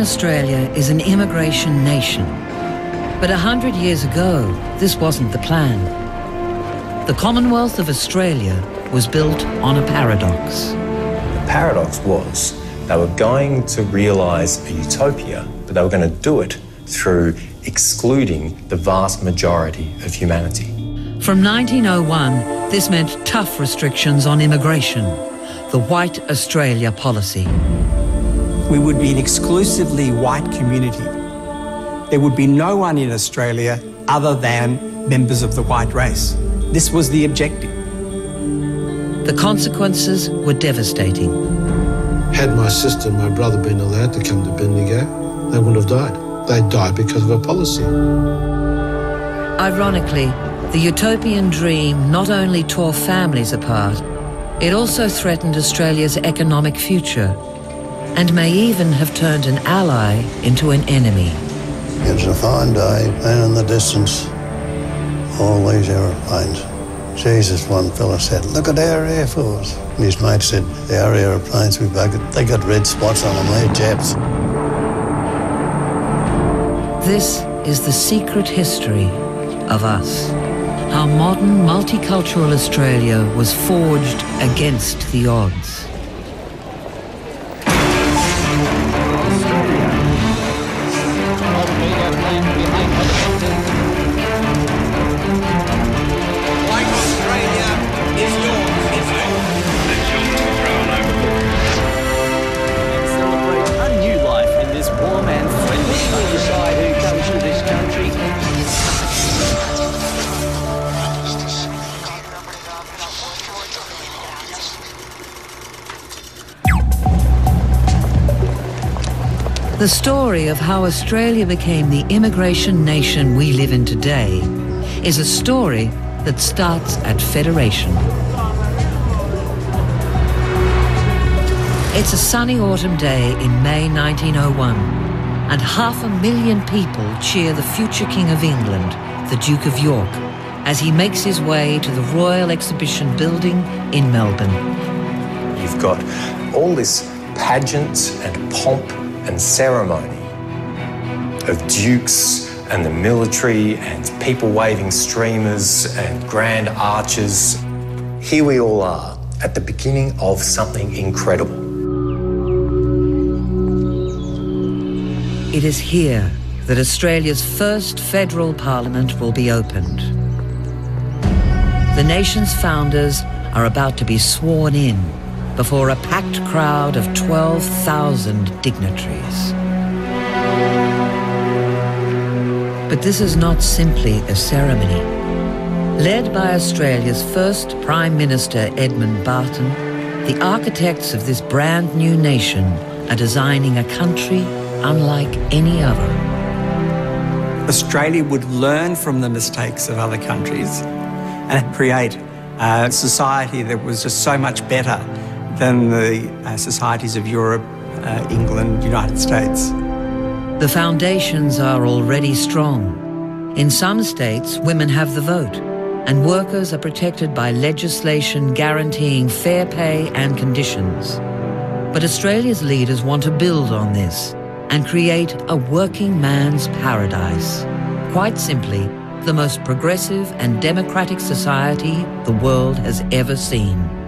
Australia is an immigration nation. But a hundred years ago, this wasn't the plan. The Commonwealth of Australia was built on a paradox. The paradox was they were going to realise a utopia, but they were going to do it through excluding the vast majority of humanity. From 1901, this meant tough restrictions on immigration, the White Australia policy. We would be an exclusively white community. There would be no one in Australia other than members of the white race. This was the objective. The consequences were devastating. Had my sister and my brother been allowed to come to Bendigo, they wouldn't have died. They died because of a policy. Ironically, the utopian dream not only tore families apart, it also threatened Australia's economic future and may even have turned an ally into an enemy. It's a fine day, and in the distance, all these aeroplanes. Jesus, one fella said, look at our Air Force. And his mate said, our aeroplanes, we they got red spots on them, they're Japs. This is the secret history of us. How modern multicultural Australia was forged against the odds. Of how Australia became the immigration nation we live in today is a story that starts at Federation. It's a sunny autumn day in May 1901, and half a million people cheer the future King of England, the Duke of York, as he makes his way to the Royal Exhibition Building in Melbourne. You've got all this pageant and pomp and ceremony of dukes and the military and people waving streamers and grand arches. Here we all are at the beginning of something incredible. It is here that Australia's first federal parliament will be opened. The nation's founders are about to be sworn in before a packed crowd of 12,000 dignitaries. But this is not simply a ceremony. Led by Australia's first Prime Minister Edmund Barton, the architects of this brand new nation are designing a country unlike any other. Australia would learn from the mistakes of other countries and create a society that was just so much better than the uh, societies of Europe, uh, England, United States. The foundations are already strong. In some states, women have the vote, and workers are protected by legislation guaranteeing fair pay and conditions. But Australia's leaders want to build on this and create a working man's paradise. Quite simply, the most progressive and democratic society the world has ever seen.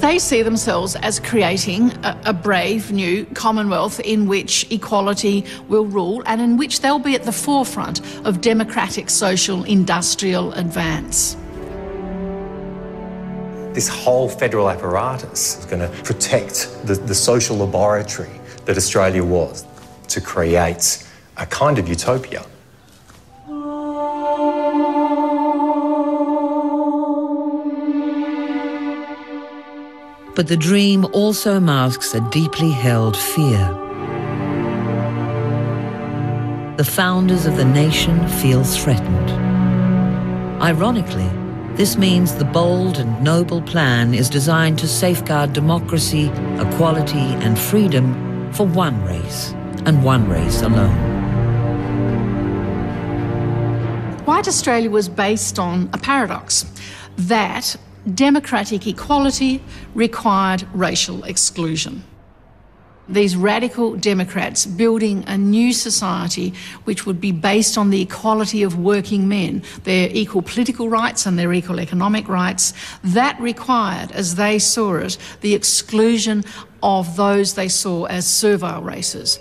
They see themselves as creating a, a, brave new Commonwealth in which equality will rule and in which they'll be at the forefront of democratic, social, industrial advance. This whole federal apparatus is going to protect the, the social laboratory that Australia was to create a kind of utopia. But the dream also masks a deeply held fear. The founders of the nation feel threatened. Ironically, this means the bold and noble plan is designed to safeguard democracy, equality and freedom for one race, and one race alone. White Australia was based on a paradox that democratic equality required racial exclusion. these radical Democrats building a new society which would be based on the equality of working men, their equal political rights and their equal economic rights, that required, as they saw it, the exclusion of those they saw as servile races.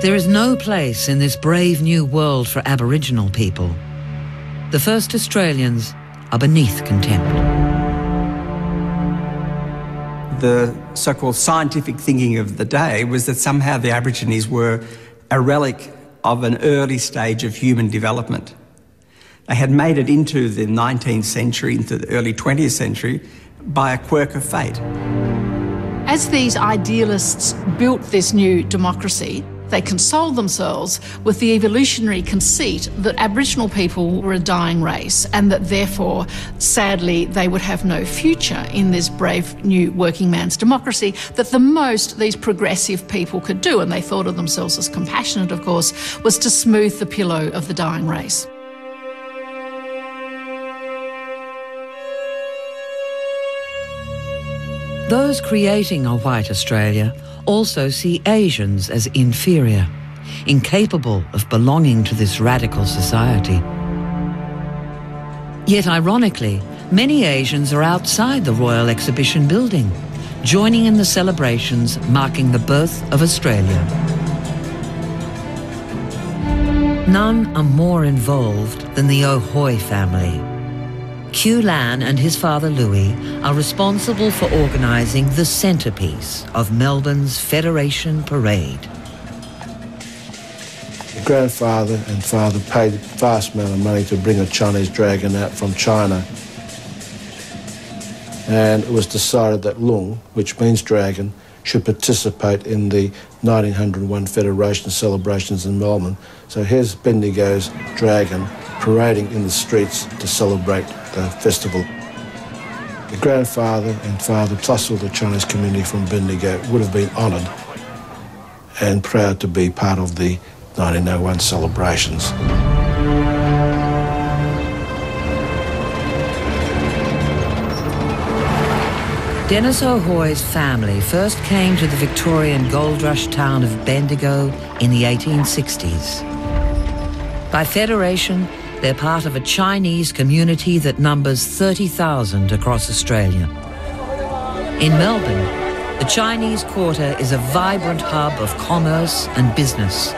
There is no place in this brave new world for Aboriginal people. The first Australians are beneath contempt the so called scientific thinking of the day was that somehow the Aborigines were a relic of an early stage of human development. They had made it into the 19th century, into the early 20th century, by a quirk of fate. As these idealists built this new democracy, they consoled themselves with the evolutionary conceit that Aboriginal people were a dying race and that therefore, sadly, they would have no future in this brave new working man's democracy. That the most these progressive people could do, and they thought of themselves as compassionate, of course, was to smooth the pillow of the dying race. Those creating a white Australia also see Asians as inferior, incapable of belonging to this radical society. Yet ironically, many Asians are outside the Royal Exhibition building, joining in the celebrations marking the birth of Australia. None are more involved than the O'Hoy family, Q Lan and his father Louis are responsible for organising the centrepiece of Melbourne's Federation Parade. The grandfather and father paid a vast amount of money to bring a Chinese dragon out from China. And it was decided that Lung, which means dragon, should participate in the 1901 Federation celebrations in Melbourne. So here's Bendigo's dragon parading in the streets to celebrate the festival. The grandfather and father, plus all the Chinese community from Bendigo, would have been honoured and proud to be part of the 1901 celebrations. Denis O'Hoy's family first came to the Victorian gold rush town of Bendigo in the 1860s. By federation, they're part of a Chinese community that numbers 30,000 across Australia. In Melbourne, the Chinese Quarter is a vibrant hub of commerce and business.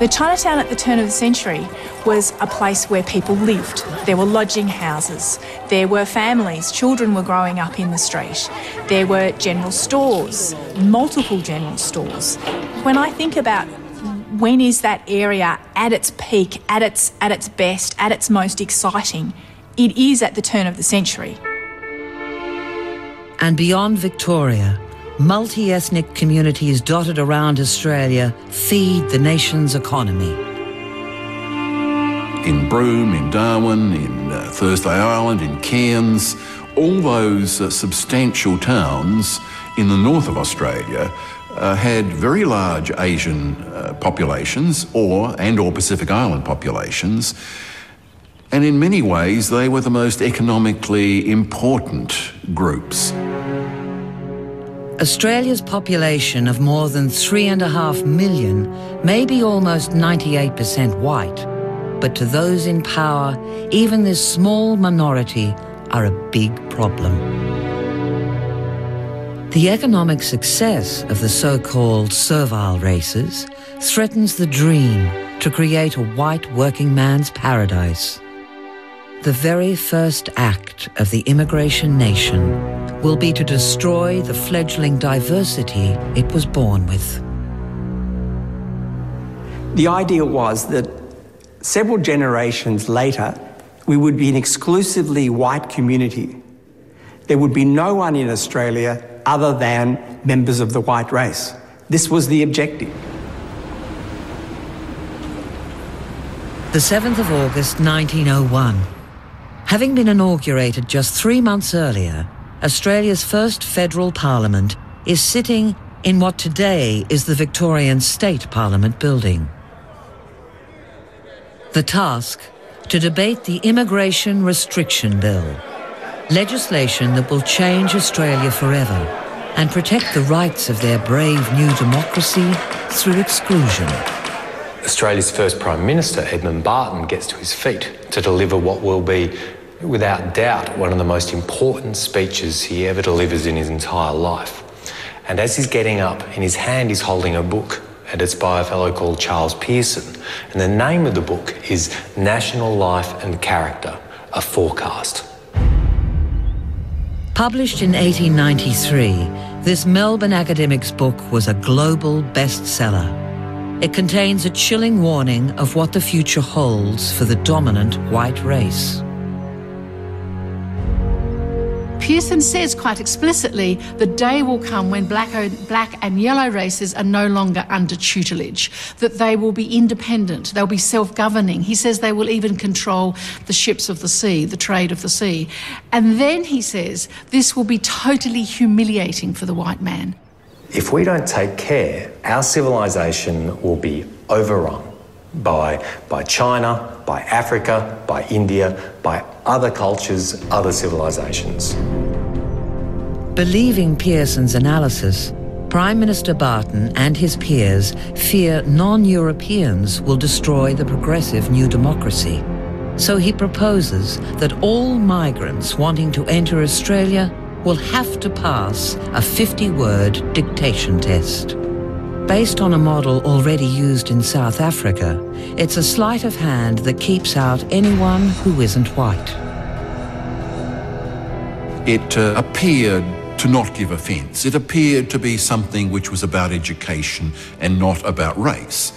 The Chinatown at the turn of the century was a place where people lived. There were lodging houses, there were families, children were growing up in the street, there were general stores, multiple general stores. When I think about when is that area at its peak, at its, at its best, at its most exciting? It is at the turn of the century. And beyond Victoria, multi ethnic communities dotted around Australia feed the nation's economy. In Broome, in Darwin, in uh, Thursday Island, in Cairns, all those uh, substantial towns in the north of Australia uh, had very large Asian uh, populations or and or Pacific Island populations. And in many ways, they were the most economically important groups. Australia's population of more than three and a half million may be almost 98% white, but to those in power, even this small minority are a big problem. The economic success of the so-called servile races threatens the dream to create a white working man's paradise. The very first act of the immigration nation will be to destroy the fledgling diversity it was born with. The idea was that several generations later, we would be an exclusively white community. There would be no one in Australia other than members of the white race. This was the objective. The 7th of August 1901. Having been inaugurated just three months earlier, Australia's first federal parliament is sitting in what today is the Victorian State Parliament building. The task to debate the Immigration Restriction Bill, legislation that will change Australia forever and protect the rights of their brave new democracy through exclusion. Australia's first Prime Minister, Edmund Barton, gets to his feet to deliver what will be, without doubt, one of the most important speeches he ever delivers in his entire life. And as he's getting up, in his hand he's holding a book, and it's by a fellow called Charles Pearson. And the name of the book is National Life and Character, a Forecast. Published in 1893, this Melbourne academic's book was a global bestseller. It contains a chilling warning of what the future holds for the dominant white race. Pearson says quite explicitly the day will come when black, black and yellow races are no longer under tutelage, that they will be independent, they'll be self governing. He says they will even control the ships of the sea, the trade of the sea. And then he says this will be totally humiliating for the white man. If we don't take care, our civilization will be overrun by, by China, by Africa, by India, by other cultures, other civilizations. Believing Pearson's analysis, Prime Minister Barton and his peers fear non-Europeans will destroy the progressive new democracy. So he proposes that all migrants wanting to enter Australia will have to pass a 50-word dictation test. Based on a model already used in South Africa, it's a sleight of hand that keeps out anyone who isn't white. It uh, appeared to not give offence. It appeared to be something which was about education and not about race.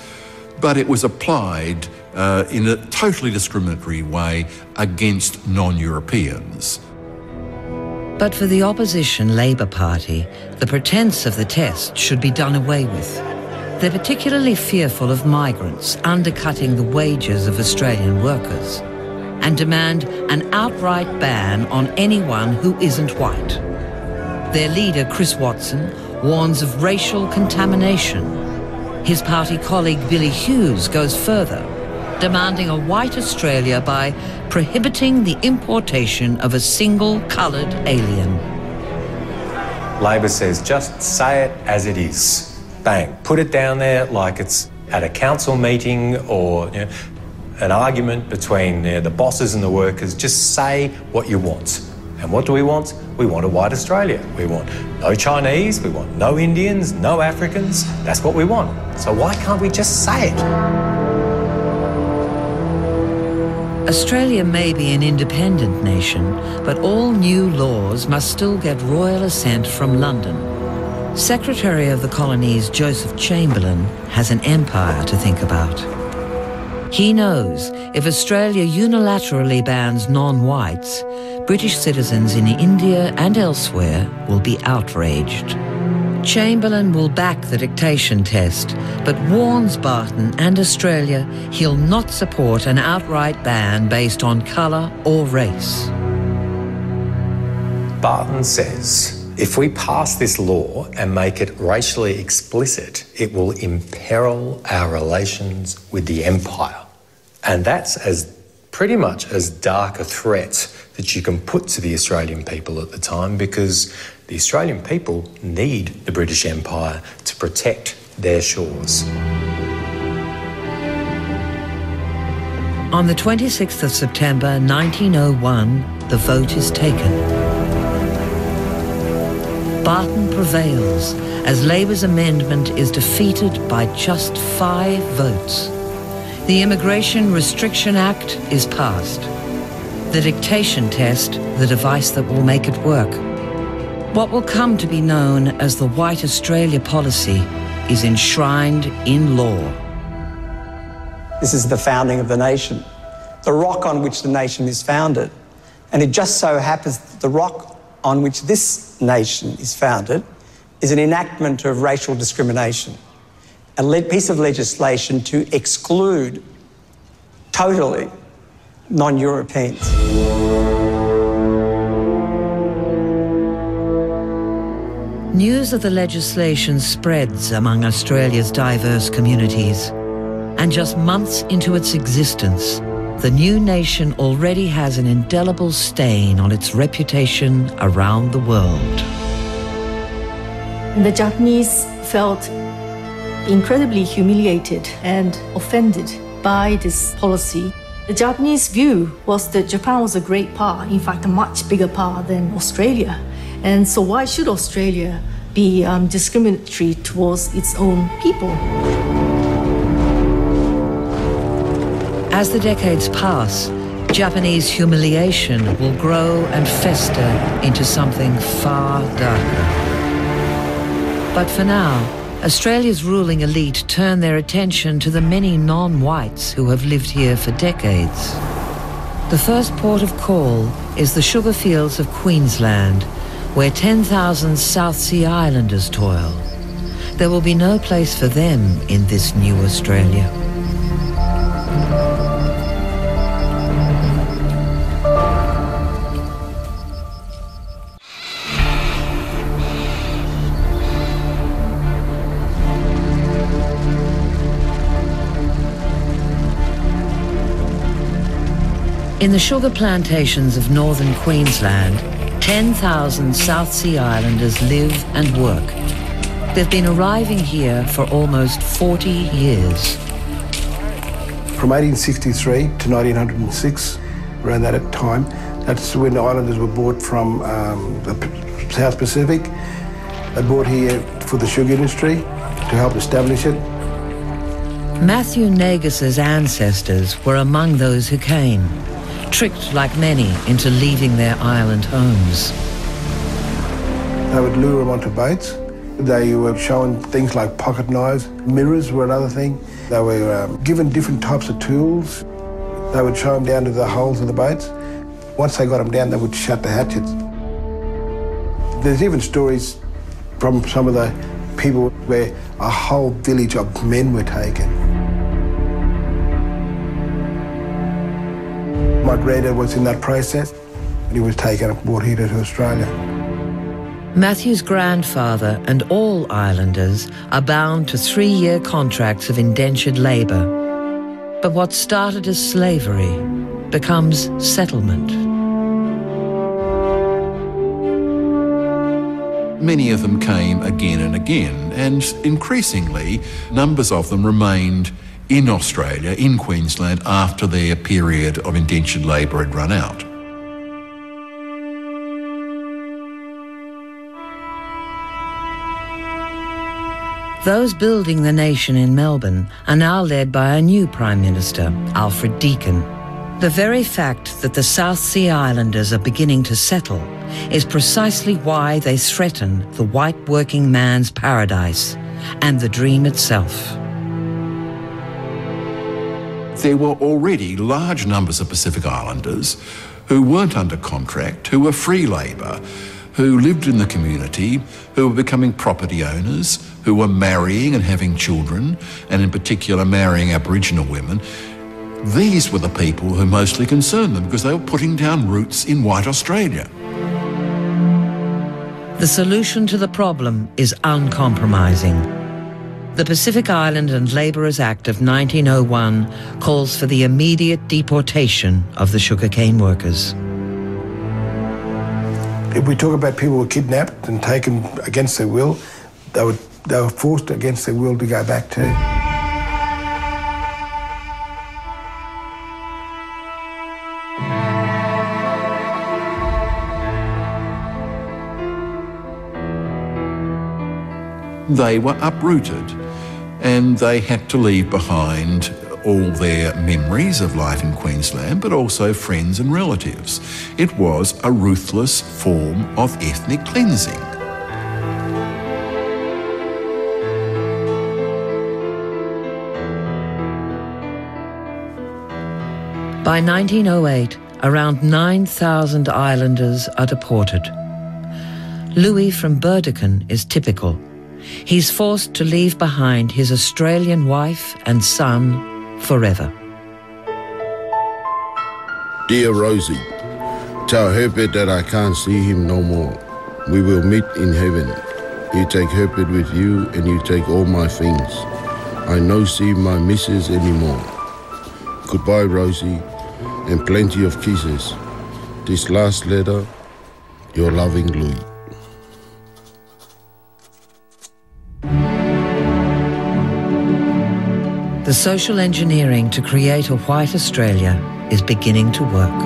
But it was applied uh, in a totally discriminatory way against non-Europeans. But for the opposition Labour Party, the pretence of the test should be done away with. They're particularly fearful of migrants undercutting the wages of Australian workers and demand an outright ban on anyone who isn't white. Their leader, Chris Watson, warns of racial contamination. His party colleague Billy Hughes goes further demanding a white Australia by prohibiting the importation of a single coloured alien. Labor says just say it as it is. Bang. Put it down there like it's at a council meeting or you know, an argument between you know, the bosses and the workers. Just say what you want. And what do we want? We want a white Australia. We want no Chinese, we want no Indians, no Africans. That's what we want. So why can't we just say it? Australia may be an independent nation, but all new laws must still get royal assent from London. Secretary of the Colonies Joseph Chamberlain has an empire to think about. He knows if Australia unilaterally bans non-whites, British citizens in India and elsewhere will be outraged. Chamberlain will back the dictation test, but warns Barton and Australia he'll not support an outright ban based on colour or race. Barton says if we pass this law and make it racially explicit, it will imperil our relations with the Empire. And that's as pretty much as dark a threat that you can put to the Australian people at the time because the Australian people need the British Empire to protect their shores. On the 26th of September 1901, the vote is taken. Barton prevails as Labour's amendment is defeated by just five votes. The Immigration Restriction Act is passed. The dictation test, the device that will make it work, what will come to be known as the White Australia policy is enshrined in law. This is the founding of the nation, the rock on which the nation is founded. And it just so happens that the rock on which this nation is founded is an enactment of racial discrimination, a piece of legislation to exclude totally non Europeans. News of the legislation spreads among Australia's diverse communities. And just months into its existence, the new nation already has an indelible stain on its reputation around the world. The Japanese felt incredibly humiliated and offended by this policy. The Japanese view was that Japan was a great power, in fact, a much bigger power than Australia. And so, why should Australia be um, discriminatory towards its own people? As the decades pass, Japanese humiliation will grow and fester into something far darker. But for now, Australia's ruling elite turn their attention to the many non-whites who have lived here for decades. The first port of call is the sugar fields of Queensland, where 10,000 South Sea Islanders toil. There will be no place for them in this new Australia. In the sugar plantations of northern Queensland, 10,000 South Sea Islanders live and work. They've been arriving here for almost 40 years. From 1863 to 1906, around that time, that's when the islanders were brought from um, the South Pacific. They brought here for the sugar industry to help establish it. Matthew Negus's ancestors were among those who came tricked like many into leaving their island homes. They would lure them onto boats. They were shown things like pocket knives, mirrors were another thing. They were um, given different types of tools. They would show them down to the holes of the boats. Once they got them down, they would shut the hatchets. There's even stories from some of the people where a whole village of men were taken. My granddad was in that process. and He was taken and brought here to Australia. Matthew's grandfather and all islanders are bound to three-year contracts of indentured labour. But what started as slavery becomes settlement. Many of them came again and again, and increasingly, numbers of them remained in Australia, in Queensland, after their period of indentured labour had run out. Those building the nation in Melbourne are now led by a new Prime Minister, Alfred Deakin. The very fact that the South Sea Islanders are beginning to settle is precisely why they threaten the white working man's paradise and the dream itself there were already large numbers of Pacific Islanders who weren't under contract, who were free labour, who lived in the community, who were becoming property owners, who were marrying and having children, and in particular marrying Aboriginal women. These were the people who mostly concerned them because they were putting down roots in white Australia. The solution to the problem is uncompromising. The Pacific Island and Labourers Act of 1901 calls for the immediate deportation of the sugarcane workers. If we talk about people who were kidnapped and taken against their will, they were, they were forced against their will to go back to. They were uprooted and they had to leave behind all their memories of life in Queensland, but also friends and relatives. It was a ruthless form of ethnic cleansing. By 1908, around 9,000 islanders are deported. Louis from Burdekin is typical he's forced to leave behind his Australian wife and son forever. Dear Rosie, tell Herbert that I can't see him no more. We will meet in heaven. You take Herbert with you and you take all my things. I no see my missus anymore. Goodbye, Rosie. and plenty of kisses. This last letter, your loving Louis. The social engineering to create a white Australia is beginning to work.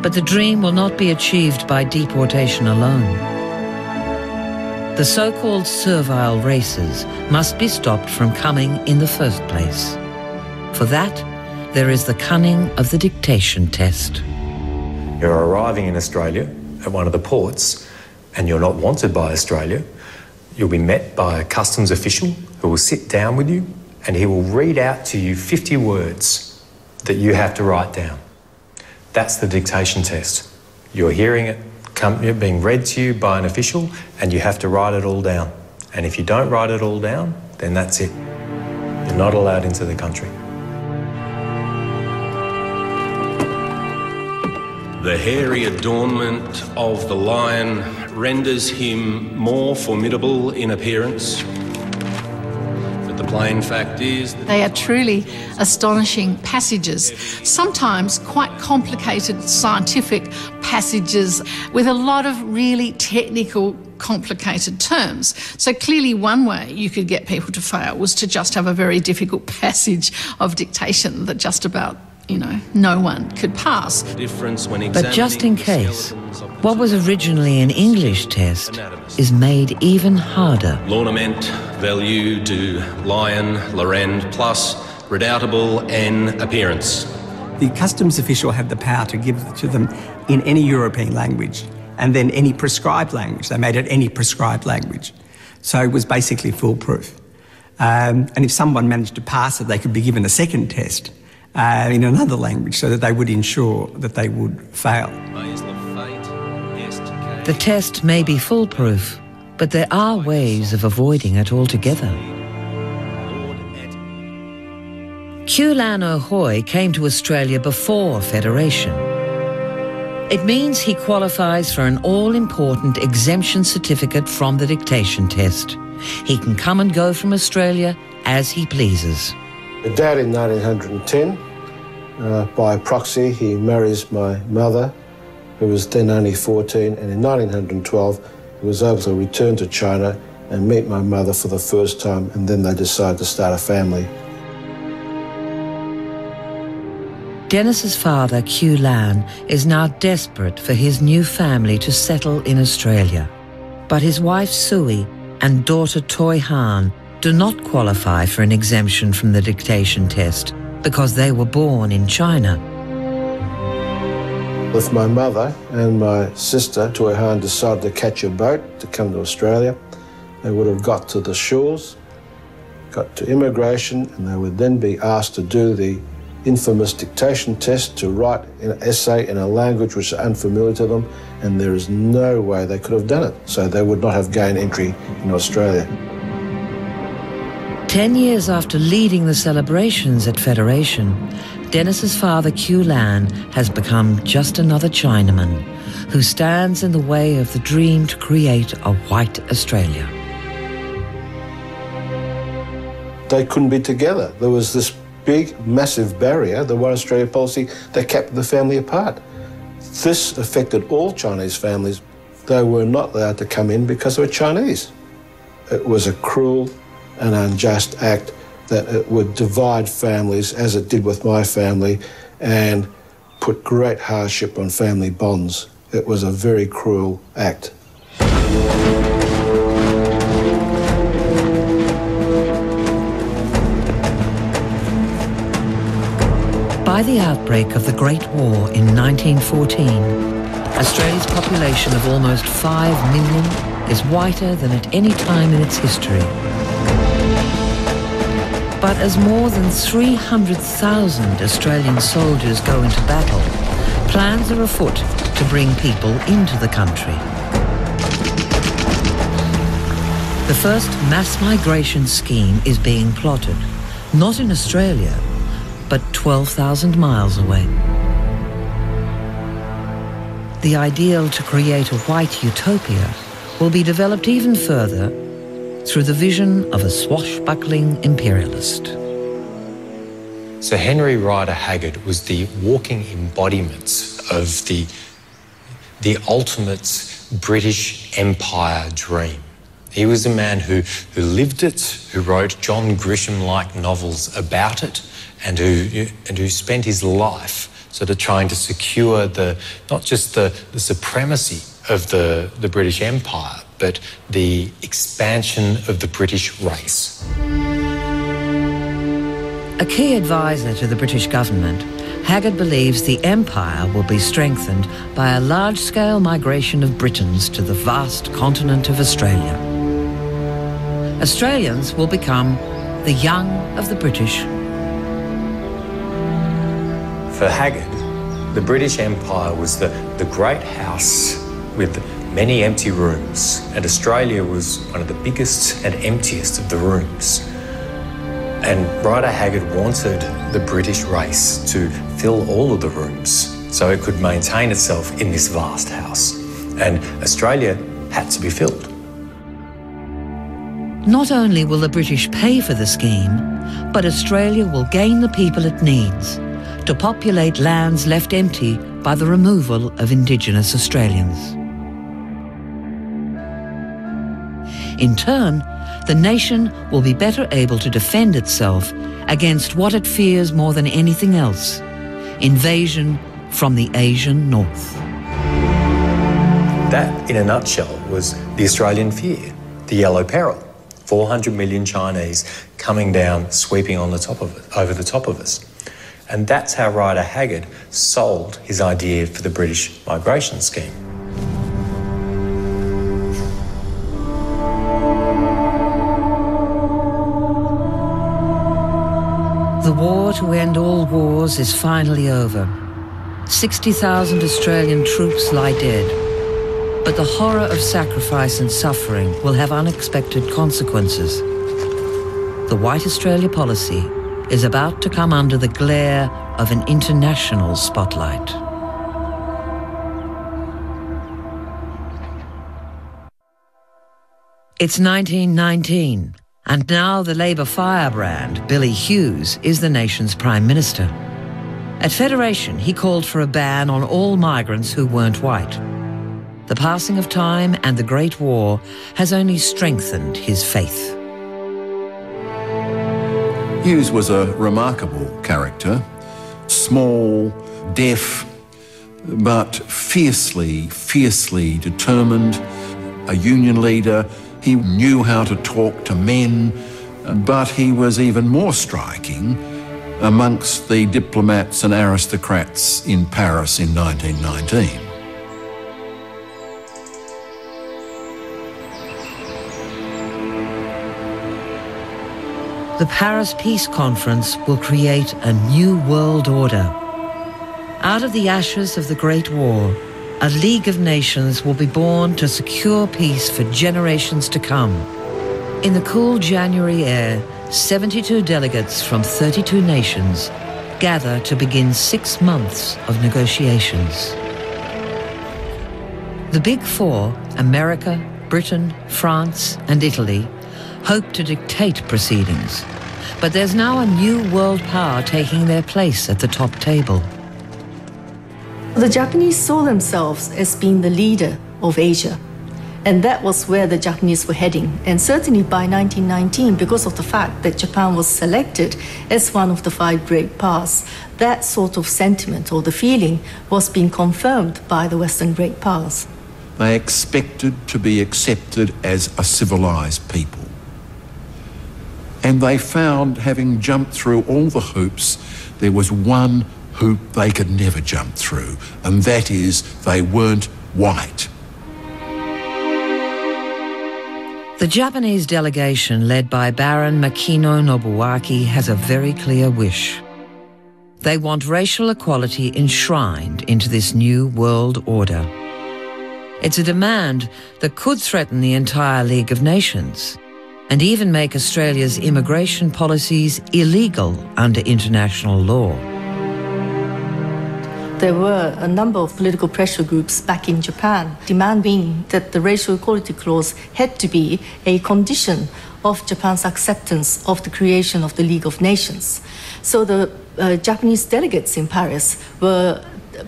But the dream will not be achieved by deportation alone. The so-called servile races must be stopped from coming in the first place. For that, there is the cunning of the dictation test. You're arriving in Australia at one of the ports and you're not wanted by Australia, You'll be met by a customs official who will sit down with you and he will read out to you 50 words that you have to write down. That's the dictation test. You're hearing it come, being read to you by an official and you have to write it all down. And if you don't write it all down, then that's it. You're not allowed into the country. The hairy adornment of the lion renders him more formidable in appearance. But the plain fact is they are truly astonishing passages, sometimes quite complicated scientific passages with a lot of really technical complicated terms. So clearly one way you could get people to fail was to just have a very difficult passage of dictation that just about you know, no one could pass. But just in case, what was originally an English test is made even harder. L'ornament value du lion, Lorend, plus redoubtable en appearance. The customs official had the power to give to them in any European language and then any prescribed language. They made it any prescribed language. So it was basically foolproof. Um, and if someone managed to pass it, they could be given a second test uh, in another language so that they would ensure that they would fail. The test may be foolproof, but there are ways of avoiding it altogether. Lan Ahoy came to Australia before Federation. It means he qualifies for an all-important exemption certificate from the dictation test. He can come and go from Australia as he pleases. Dad in 1910, uh, by proxy, he marries my mother, who was then only 14, and in 1912, he was able to return to China and meet my mother for the first time, and then they decided to start a family. Dennis's father, Q Lan, is now desperate for his new family to settle in Australia. But his wife, Sui, and daughter, Toy Han, do not qualify for an exemption from the dictation test because they were born in China. With my mother and my sister, Toy Han decided to catch a boat to come to Australia. They would have got to the shores, got to immigration, and they would then be asked to do the infamous dictation test to write an essay in a language which is unfamiliar to them, and there is no way they could have done it. So they would not have gained entry in Australia. Ten years after leading the celebrations at Federation, Dennis's father Q Lan has become just another Chinaman who stands in the way of the dream to create a white Australia. They couldn't be together. There was this big, massive barrier, the One Australia policy, that kept the family apart. This affected all Chinese families. They were not allowed to come in because they were Chinese. It was a cruel an unjust act that it would divide families, as it did with my family, and put great hardship on family bonds. It was a very cruel act. By the outbreak of the Great War in 1914, Australia's population of almost 5 million is whiter than at any time in its history. But as more than 300,000 Australian soldiers go into battle, plans are afoot to bring people into the country. The first mass migration scheme is being plotted, not in Australia, but 12,000 miles away. The ideal to create a white utopia will be developed even further through the vision of a swashbuckling imperialist. Sir Henry Rider Haggard was the walking embodiment of the, the ultimate British Empire dream. He was a man who, who lived it, who wrote John Grisham like novels about it, and who, and who spent his life sort of trying to secure the, not just the, the supremacy of the, the British Empire, but the expansion of the British race. A key advisor to the British government, Haggard believes the empire will be strengthened by a large-scale migration of Britons to the vast continent of Australia. Australians will become the young of the British. For Haggard, the British Empire was the, the great house with many empty rooms, and Australia was one of the biggest and emptiest of the rooms. And Rider Haggard wanted the British race to fill all of the rooms so it could maintain itself in this vast house. And Australia had to be filled. Not only will the British pay for the scheme, but Australia will gain the people it needs to populate lands left empty by the removal of Indigenous Australians. In turn, the nation will be better able to defend itself against what it fears more than anything else invasion from the Asian North. That, in a nutshell, was the Australian fear, the yellow peril. 400 million Chinese coming down, sweeping on the top of it, over the top of us. And that's how Rider Haggard sold his idea for the British migration scheme. To end all wars is finally over. 60,000 Australian troops lie dead. But the horror of sacrifice and suffering will have unexpected consequences. The White Australia policy is about to come under the glare of an international spotlight. It's 1919. And now the Labour firebrand, Billy Hughes, is the nation's Prime Minister. At Federation, he called for a ban on all migrants who weren't white. The passing of time and the Great War has only strengthened his faith. Hughes was a remarkable character, small, deaf, but fiercely, fiercely determined, a union leader he knew how to talk to men, but he was even more striking amongst the diplomats and aristocrats in Paris in 1919. The Paris Peace Conference will create a new world order. Out of the ashes of the Great War, a League of Nations will be born to secure peace for generations to come. In the cool January air, 72 delegates from 32 nations gather to begin six months of negotiations. The Big Four, America, Britain, France, and Italy, hope to dictate proceedings. But there's now a new world power taking their place at the top table. The Japanese saw themselves as being the leader of Asia. And that was where the Japanese were heading. And certainly by 1919, because of the fact that Japan was selected as one of the five great powers, that sort of sentiment or the feeling was being confirmed by the Western great powers. They expected to be accepted as a civilized people. And they found, having jumped through all the hoops, there was one hoop they could never jump through, and that is they weren't white. The Japanese delegation led by Baron Makino Nobuaki has a very clear wish. They want racial equality enshrined into this new world order. It's a demand that could threaten the entire League of Nations and even make Australia's immigration policies illegal under international law there were a number of political pressure groups back in Japan demanding that the racial equality clause had to be a condition of Japan's acceptance of the creation of the League of Nations. So the uh, Japanese delegates in Paris were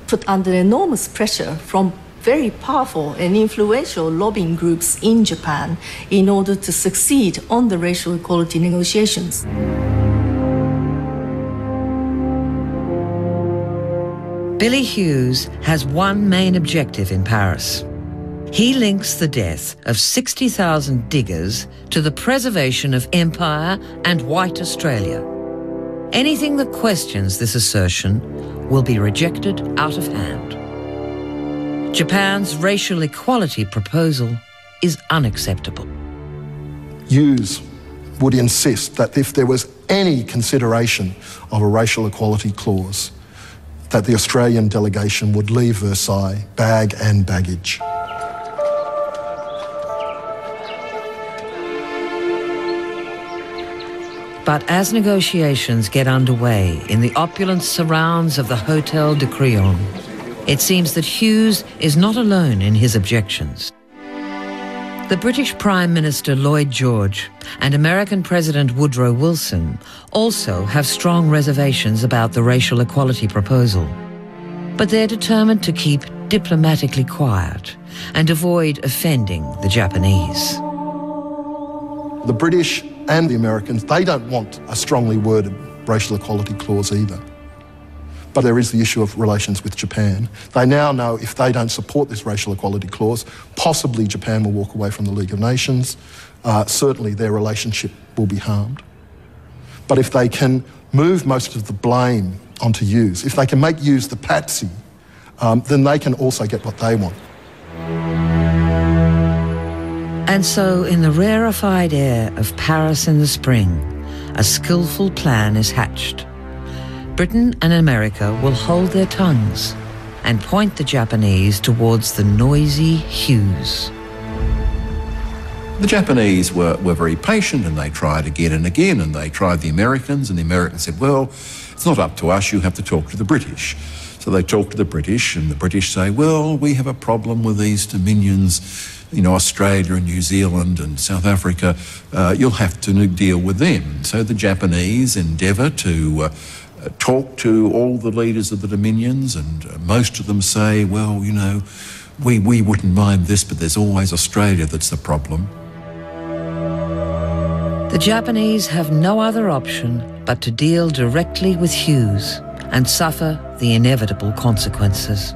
put under enormous pressure from very powerful and influential lobbying groups in Japan in order to succeed on the racial equality negotiations. Billy Hughes has one main objective in Paris. He links the death of 60,000 diggers to the preservation of empire and white Australia. Anything that questions this assertion will be rejected out of hand. Japan's racial equality proposal is unacceptable. Hughes would insist that if there was any consideration of a racial equality clause, that the Australian delegation would leave Versailles, bag and baggage. But as negotiations get underway in the opulent surrounds of the Hotel de Crillon, it seems that Hughes is not alone in his objections. The British Prime Minister Lloyd George and American President Woodrow Wilson also have strong reservations about the racial equality proposal. But they're determined to keep diplomatically quiet and avoid offending the Japanese. The British and the Americans, they don't want a strongly worded racial equality clause either. But there is the issue of relations with Japan. They now know if they don't support this racial equality clause, possibly Japan will walk away from the League of Nations. Uh, certainly their relationship will be harmed. But if they can move most of the blame onto Hughes, if they can make Hughes the patsy, um, then they can also get what they want. And so, in the rarefied air of Paris in the spring, a skillful plan is hatched. Britain and America will hold their tongues and point the Japanese towards the noisy Hughes. The Japanese were, were very patient and they tried again and again and they tried the Americans and the Americans said, well, it's not up to us, you have to talk to the British. So they talk to the British and the British say, well, we have a problem with these dominions you know, Australia and New Zealand and South Africa, uh, you'll have to deal with them. So the Japanese endeavour to uh, talk to all the leaders of the dominions, and uh, most of them say, well, you know, we, we wouldn't mind this, but there's always Australia that's the problem. The Japanese have no other option but to deal directly with Hughes and suffer the inevitable consequences.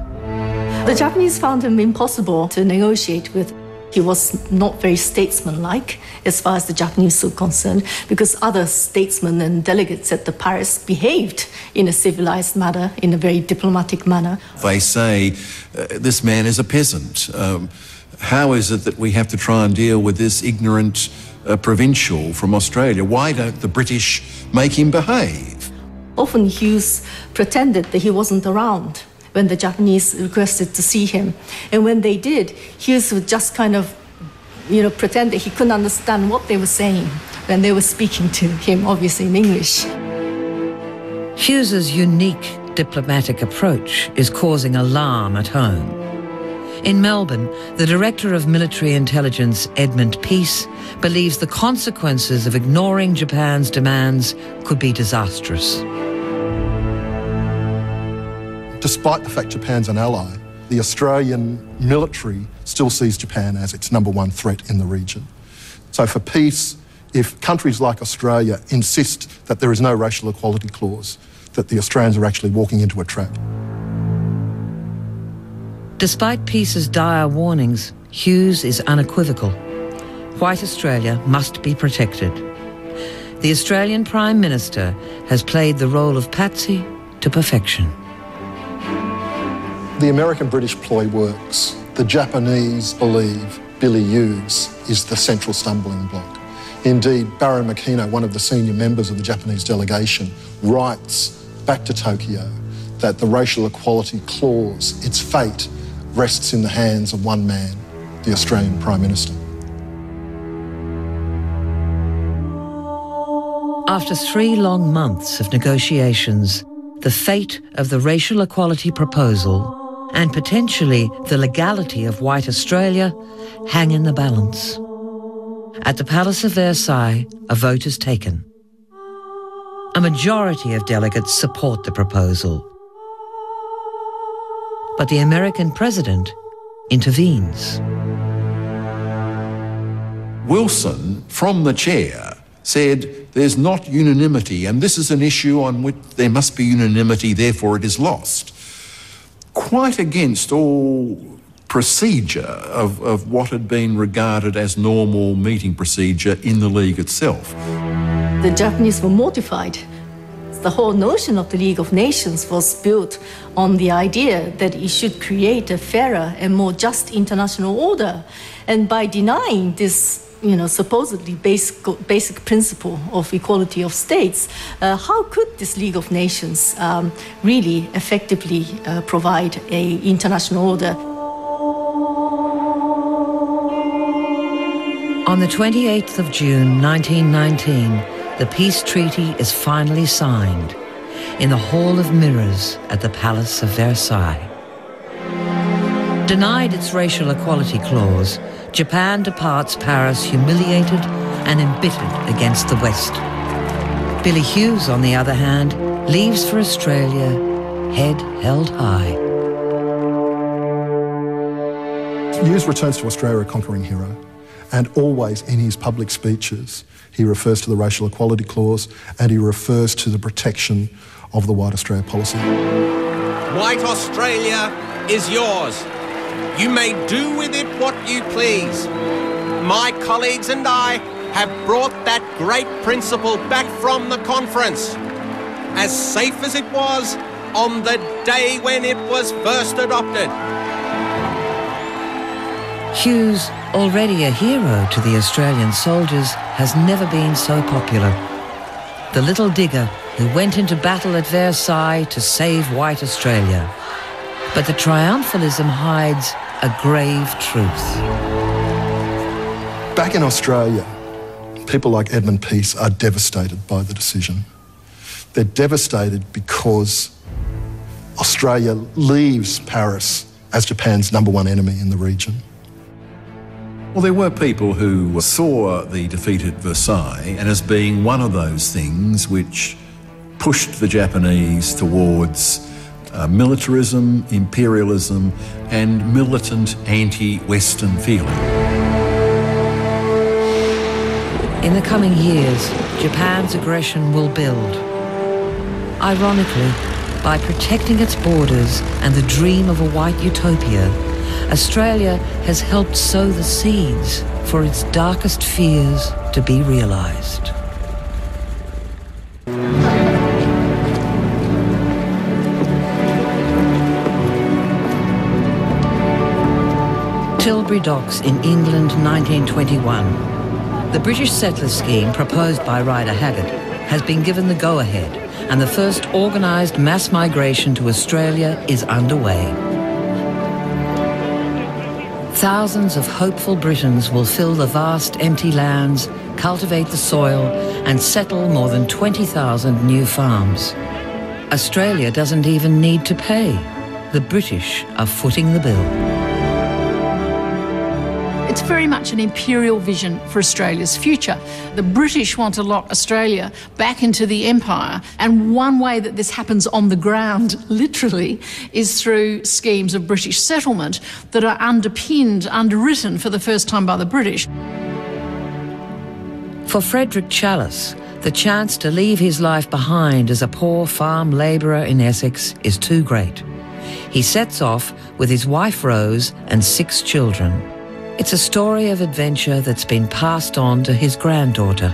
The Japanese found him impossible to negotiate with he was not very statesmanlike as far as the Japanese were concerned, because other statesmen and delegates at the Paris behaved in a civilized manner, in a very diplomatic manner. They say uh, this man is a peasant. Um, how is it that we have to try and deal with this ignorant uh, provincial from Australia? Why don't the British make him behave? Often Hughes pretended that he wasn't around when the Japanese requested to see him. And when they did, Hughes would just kind of, you know, pretend that he couldn't understand what they were saying when they were speaking to him, obviously in English. Hughes's unique diplomatic approach is causing alarm at home. In Melbourne, the Director of Military Intelligence, Edmund Piesse, believes the consequences of ignoring Japan's demands could be disastrous. Despite the fact Japan's an ally, the Australian military still sees Japan as its number one threat in the region. So for Piesse, if countries like Australia insist that there is no racial equality clause, that the Australians are actually walking into a trap. Despite Piesse's dire warnings, Hughes is unequivocal. White Australia must be protected. The Australian Prime Minister has played the role of patsy to perfection. The American-British ploy works. The Japanese believe Billy Hughes is the central stumbling block. Indeed, Baron Makino, one of the senior members of the Japanese delegation, writes back to Tokyo that the racial equality clause, its fate, rests in the hands of one man, the Australian Prime Minister. After three long months of negotiations, the fate of the racial equality proposal and potentially the legality of white Australia hang in the balance. At the Palace of Versailles, a vote is taken. A majority of delegates support the proposal. But the American president intervenes. Wilson, from the chair, said there's not unanimity, and this is an issue on which there must be unanimity, therefore it is lost. Quite against all procedure of, of what had been regarded as normal meeting procedure in the League itself. The Japanese were mortified. The whole notion of the League of Nations was built on the idea that it should create a fairer and more just international order. And by denying this you know, supposedly basic, basic principle of equality of states, uh, how could this League of Nations um, really effectively uh, provide a international order? On the 28th of June 1919, the peace treaty is finally signed in the Hall of Mirrors at the Palace of Versailles. Denied its racial equality clause, Japan departs Paris humiliated and embittered against the West. Billy Hughes, on the other hand, leaves for Australia, head held high. Hughes returns to Australia a conquering hero, and always in his public speeches, he refers to the racial equality clause and he refers to the protection of the White Australia policy. White Australia is yours. You may do with it what you please. My colleagues and I have brought that great principle back from the conference, as safe as it was on the day when it was first adopted. Hughes, already a hero to the Australian soldiers, has never been so popular. The little digger who went into battle at Versailles to save white Australia. But the triumphalism hides a grave truth. Back in Australia, people like Edmund Piesse are devastated by the decision. They're devastated because Australia leaves Paris as Japan's number one enemy in the region. Well, there were people who saw the defeat at Versailles and as being one of those things which pushed the Japanese towards uh, militarism, imperialism, and militant anti Western feeling. In the coming years, Japan's aggression will build. Ironically, by protecting its borders and the dream of a white utopia, Australia has helped sow the seeds for its darkest fears to be realised. Docks in England 1921. The British settler scheme proposed by Rider Haggard has been given the go-ahead and the first organised mass migration to Australia is underway. Thousands of hopeful Britons will fill the vast empty lands, cultivate the soil and settle more than 20,000 new farms. Australia doesn't even need to pay. The British are footing the bill. It's very much an imperial vision for Australia's future. The British want to lock Australia back into the empire, and one way that this happens on the ground, literally, is through schemes of British settlement that are underpinned, underwritten for the first time by the British. For Frederick Challis, the chance to leave his life behind as a poor farm labourer in Essex is too great. He sets off with his wife Rose and six children. It's a story of adventure that's been passed on to his granddaughter.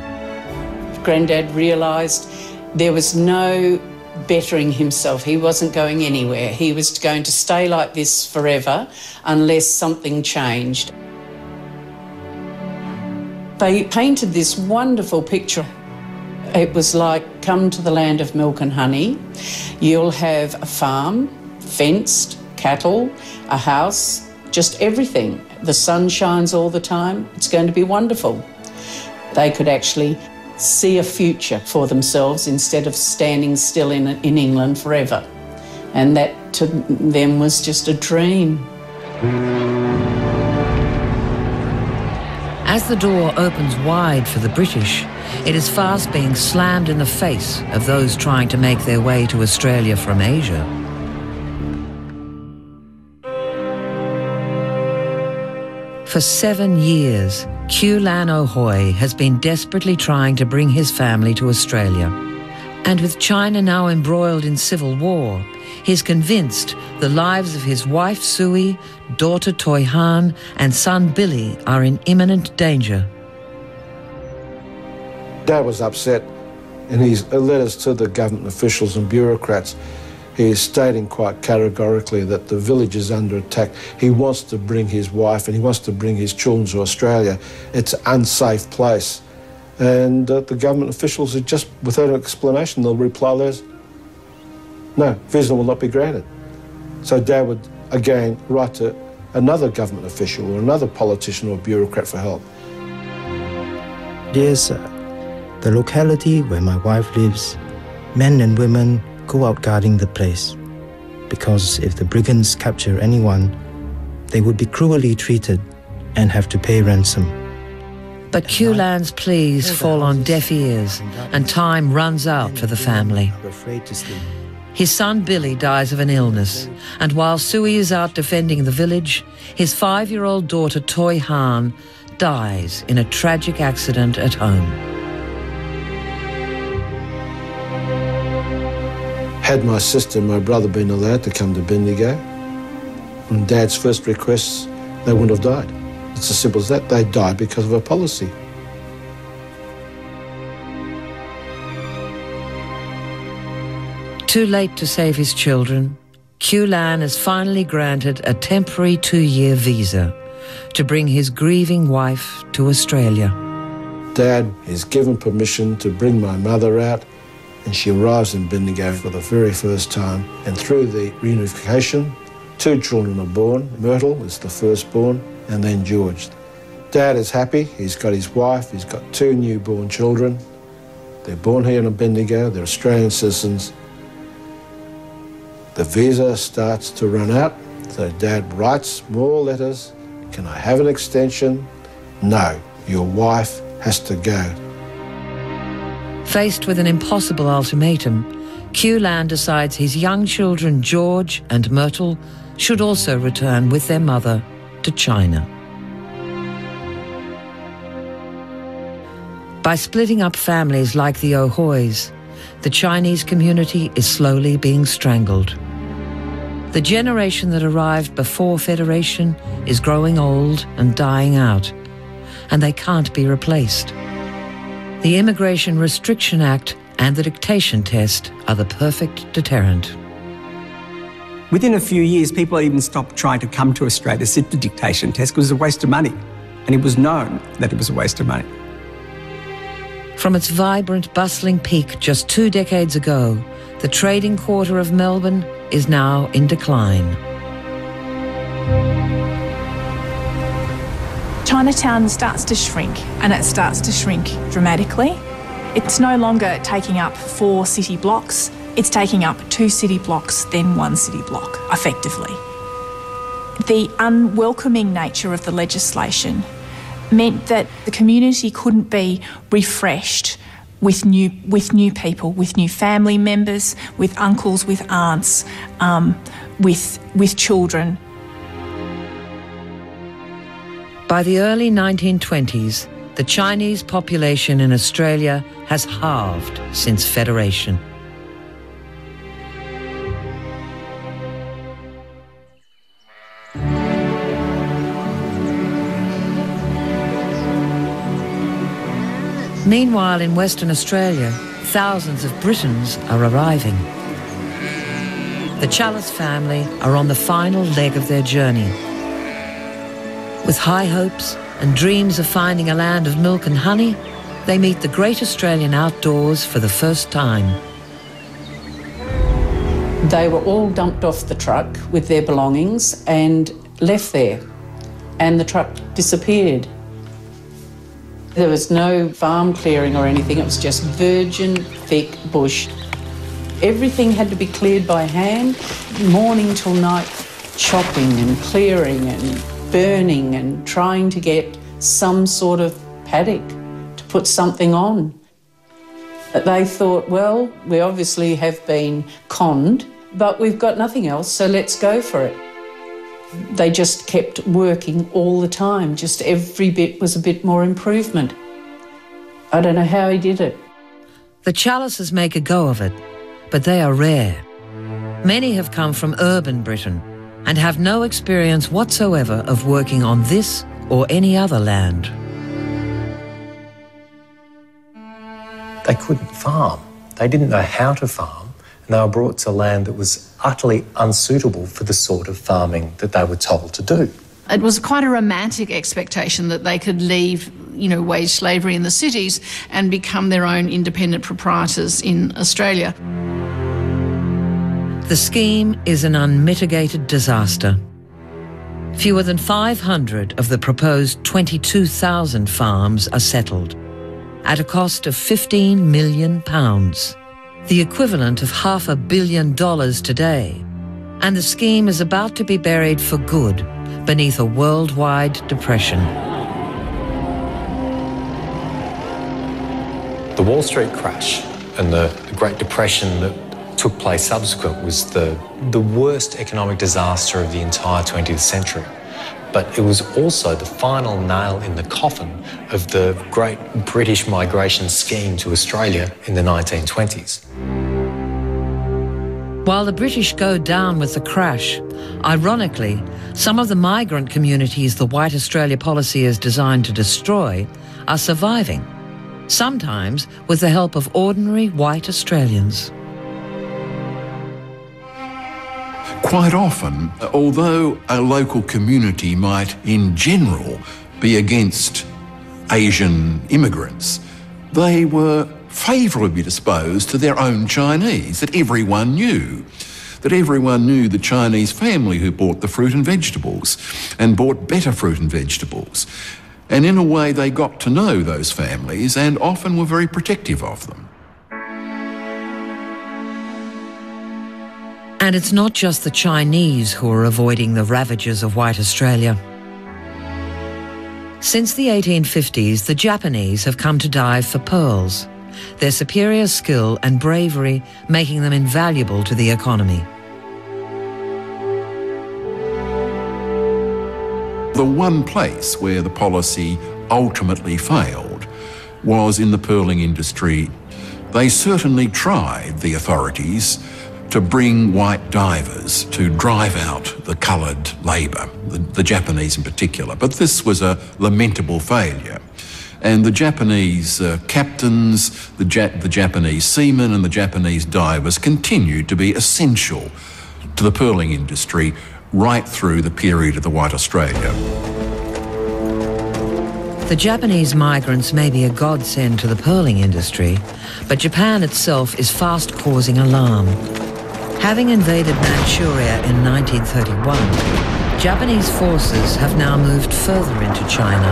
Granddad realised there was no bettering himself. He wasn't going anywhere. He was going to stay like this forever unless something changed. They painted this wonderful picture. It was like, come to the land of milk and honey. You'll have a farm, fenced, cattle, a house, just everything. The sun shines all the time. It's going to be wonderful. They could actually see a future for themselves instead of standing still in, in England forever. And that to them was just a dream. As the door opens wide for the British, it is fast being slammed in the face of those trying to make their way to Australia from Asia. For seven years, Lan O'Hoy has been desperately trying to bring his family to Australia. And with China now embroiled in civil war, he's convinced the lives of his wife Sui, daughter Toy Han, and son Billy are in imminent danger. Dad was upset in his letters to the government officials and bureaucrats. He is stating quite categorically that the village is under attack. He wants to bring his wife and he wants to bring his children to Australia. It's an unsafe place. And uh, the government officials are just, without an explanation, they'll reply letters, no, visa will not be granted. So Dad would again write to another government official or another politician or bureaucrat for help. Dear sir, the locality where my wife lives, men and women go out guarding the place. Because if the brigands capture anyone, they would be cruelly treated and have to pay ransom. But Lan's pleas fall on deaf ears, and time runs out for the family. His son Billy dies of an illness, and while Sui is out defending the village, his five year old daughter Toy Han dies in a tragic accident at home. Had my sister and my brother been allowed to come to Bendigo, on Dad's first requests, they wouldn't have died. It's as simple as that. They died because of a policy. Too late to save his children, Lan is finally granted a temporary two-year visa to bring his grieving wife to Australia. Dad is given permission to bring my mother out and she arrives in Bendigo for the very first time. And through the reunification, two children are born. Myrtle is the firstborn, and then George. Dad is happy. He's got his wife. He's got two newborn children. They're born here in Bendigo. They're Australian citizens. The visa starts to run out. So Dad writes more letters. Can I have an extension? No. Your wife has to go. Faced with an impossible ultimatum, Q Lan decides his young children George and Myrtle should also return with their mother to China. By splitting up families like the O'Hoys, the Chinese community is slowly being strangled. The generation that arrived before Federation is growing old and dying out, and they can't be replaced. The Immigration Restriction Act and the dictation test are the perfect deterrent. Within a few years, people even stopped trying to come to Australia to sit the dictation test because it was a waste of money. And it was known that it was a waste of money. From its vibrant, bustling peak just two decades ago, the trading quarter of Melbourne is now in decline. Chinatown starts to shrink, and it starts to shrink dramatically. It's no longer taking up four city blocks, it's taking up two city blocks, then one city block, effectively. The unwelcoming nature of the legislation meant that the community couldn't be refreshed with new with new people, with new family members, with uncles, with aunts, um, with with children. By the early 1920s, the Chinese population in Australia has halved since Federation. Meanwhile, in Western Australia, thousands of Britons are arriving. The Challis family are on the final leg of their journey. With high hopes and dreams of finding a land of milk and honey, they meet the great Australian outdoors for the first time. They were all dumped off the truck with their belongings and left there, and the truck disappeared. There was no farm clearing or anything, it was just virgin, thick bush. Everything had to be cleared by hand, morning till night, chopping and clearing and burning and trying to get some sort of paddock to put something on. But They thought, well, we obviously have been conned, but we've got nothing else, so let's go for it. They just kept working all the time, just every bit was a bit more improvement. I don't know how he did it. The Challises make a go of it, but they are rare. Many have come from urban Britain and have no experience whatsoever of working on this or any other land. They couldn't farm. They didn't know how to farm, and they were brought to land that was utterly unsuitable for the sort of farming that they were told to do. It was quite a romantic expectation that they could leave, you know, wage slavery in the cities and become their own independent proprietors in Australia. The scheme is an unmitigated disaster. Fewer than 500 of the proposed 22,000 farms are settled at a cost of 15 million pounds, the equivalent of half a billion dollars today. And the scheme is about to be buried for good beneath a worldwide depression. The Wall Street crash and the, Great Depression that took place subsequent was the, the worst economic disaster of the entire 20th century. But it was also the final nail in the coffin of the great British migration scheme to Australia in the 1920s. While the British go down with the crash, ironically, some of the migrant communities the White Australia policy is designed to destroy are surviving, sometimes with the help of ordinary white Australians. Quite often, although a local community might in general be against Asian immigrants, they were favourably disposed to their own Chinese that everyone knew. That everyone knew the Chinese family who bought the fruit and vegetables and bought better fruit and vegetables. And in a way, they got to know those families and often were very protective of them. And it's not just the Chinese who are avoiding the ravages of white Australia. Since the 1850s, the Japanese have come to dive for pearls, their superior skill and bravery making them invaluable to the economy. The one place where the policy ultimately failed was in the pearling industry. They certainly tried, the authorities, to bring white divers to drive out the coloured labour, the, the, Japanese in particular. But this was a lamentable failure. And the Japanese uh, captains, the, ja- the Japanese seamen, and the Japanese divers continued to be essential to the pearling industry right through the period of the White Australia. The Japanese migrants may be a godsend to the pearling industry, but Japan itself is fast causing alarm. Having invaded Manchuria in 1931, Japanese forces have now moved further into China.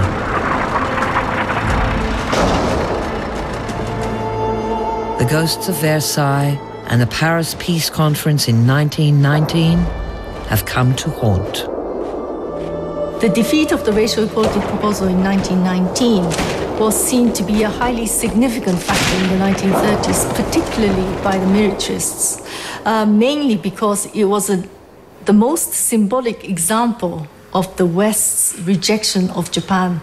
The ghosts of Versailles and the Paris Peace Conference in 1919 have come to haunt. The defeat of the racial equality proposal in 1919 was seen to be a highly significant factor in the 1930s, particularly by the militarists uh, mainly because it was a, the most symbolic example of the West's rejection of Japan.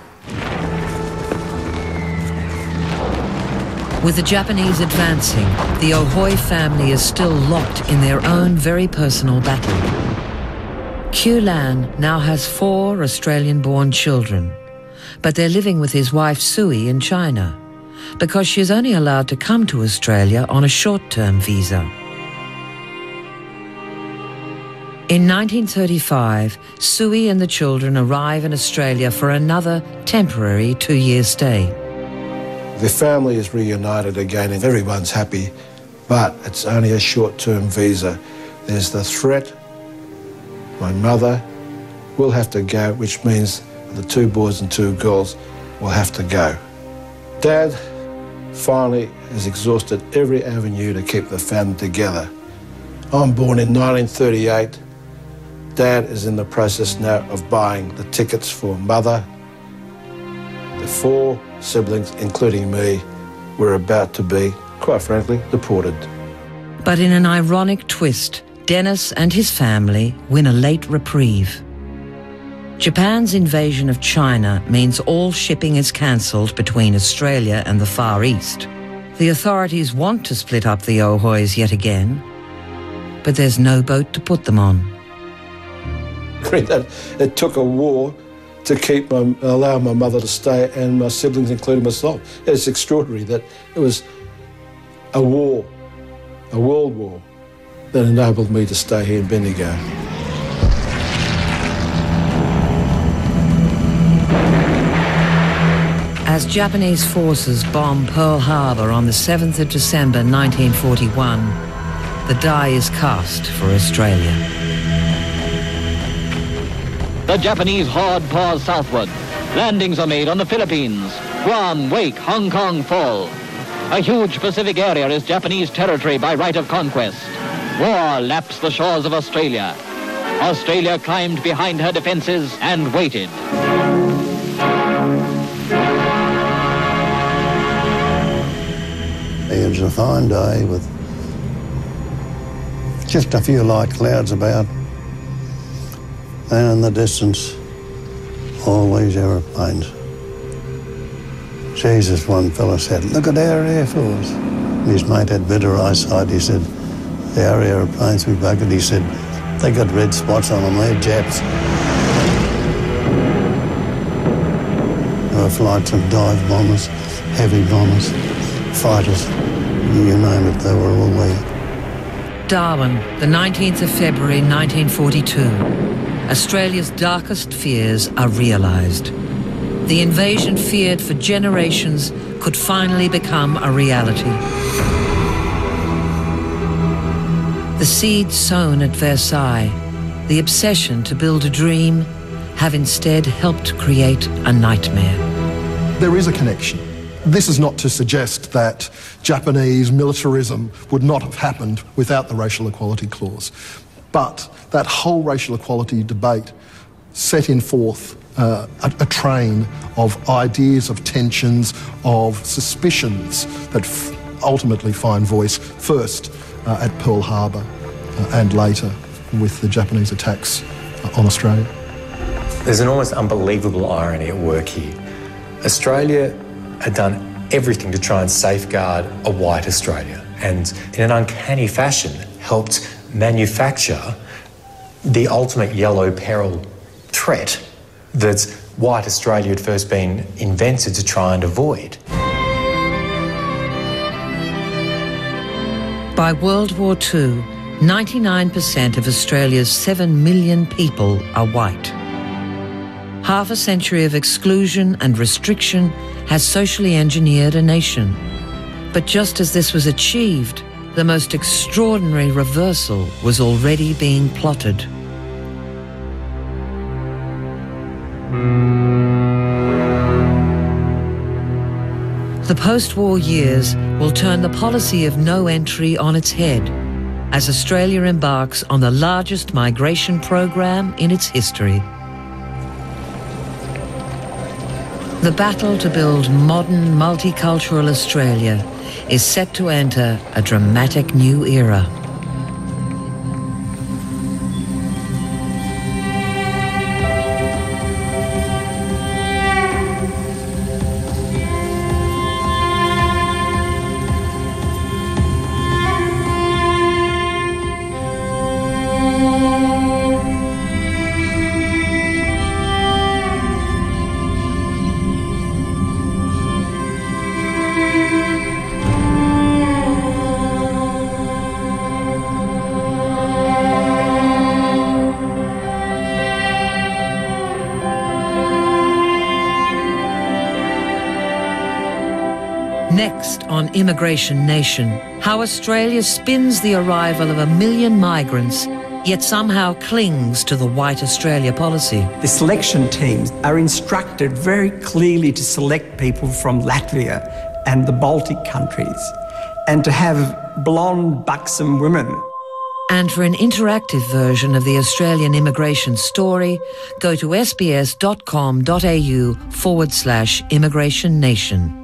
With the Japanese advancing, the O'Hoy family is still locked in their own very personal battle. Q Lan now has four Australian born children, but they're living with his wife Sui in China because she is only allowed to come to Australia on a short term visa. In 1935, Sui and the children arrive in Australia for another temporary two year stay. The family is reunited again and everyone's happy, but it's only a short term visa. There's the threat my mother will have to go, which means the two boys and two girls will have to go. Dad finally has exhausted every avenue to keep the family together. I'm born in 1938. Dad is in the process now of buying the tickets for mother the four siblings, including me, were about to be, quite frankly, deported. But in an ironic twist, Dennis and his family win a late reprieve. Japan's invasion of China means all shipping is cancelled between Australia and the Far East. The authorities want to split up the O'Hoys yet again, but there's no boat to put them on. That it took a war to keep my, allow my mother to stay and my siblings, including myself. It's extraordinary that it was a war, a world war, that enabled me to stay here in Bendigo. As Japanese forces bomb Pearl Harbor on the 7th of December 1941, the die is cast for Australia. The Japanese horde pours southward. Landings are made on the Philippines, Guam, Wake, Hong Kong fall. A huge Pacific area is Japanese territory by right of conquest. War laps the shores of Australia. Australia climbed behind her defenses and waited. It was a fine day with just a few light clouds about. And in the distance, all these aeroplanes. Jesus, one fellow said, look at our Air Force. His mate had better eyesight. He said, our aeroplanes we buggered. He said, they got red spots on them, they're Japs. There were flights of dive bombers, heavy bombers, fighters, you name it, they were all there. Darwin, the 19th of February 1942. Australia's darkest fears are realised. The invasion feared for generations could finally become a reality. The seeds sown at Versailles, the obsession to build a dream, have instead helped create a nightmare. There is a connection. This is not to suggest that Japanese militarism would not have happened without the racial equality clause. But that whole racial equality debate set in forth uh, a, a, train of ideas, of tensions, of suspicions that ultimately find voice first uh, at Pearl Harbor uh, and later with the Japanese attacks uh, on Australia. There's an almost unbelievable irony at work here. Australia had done everything to try and safeguard a white Australia and, in an uncanny fashion, helped manufacture the ultimate yellow peril threat that white Australia had first been invented to try and avoid. By World War II, 99% of Australia's 7 million people are white. Half a century of exclusion and restriction has socially engineered a nation. But just as this was achieved, the most extraordinary reversal was already being plotted. The post-war years will turn the policy of no entry on its head as Australia embarks on the largest migration program in its history. The battle to build modern multicultural Australia is set to enter a dramatic new era. Immigration Nation, how Australia spins the arrival of a million migrants, yet somehow clings to the White Australia policy. The selection teams are instructed very clearly to select people from Latvia and the Baltic countries and to have blonde, buxom women. And for an interactive version of the Australian immigration story, go to sbs.com.au forward slash immigration nation.